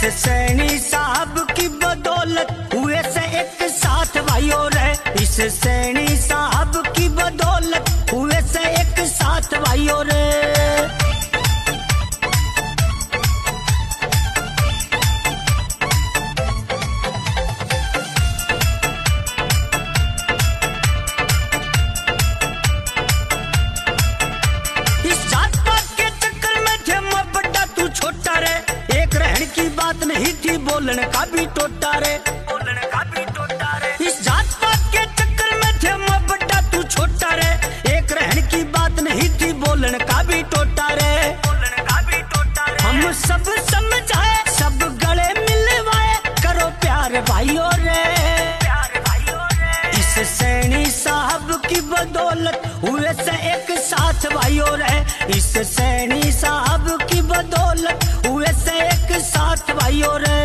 सैनी साहब की बदौलत हुए से एक साथ भाइयों रे इस सैनी साहब की बदौलत हुए से एक साथ भाइयों रे इस जात कोई बोलन का भी टोटा रे। बोलन का भी टोटा रे इस जात पात के चक्कर में थे मैं बड़ा तू छोटा रे। एक रहन की बात नहीं थी, बोलन का भी टोटा रे। बोलन का भी टोटा रे हम सब समझाए, सब गले मिलवाए, करो प्यार भाइयों रे प्यार भाइयों रे। इस सैनी साहब की बदौलत हुए से एक साथ भाइयों रे। इस सैनी साहब की बदौलत हुए से एक साथ भाइयों रे।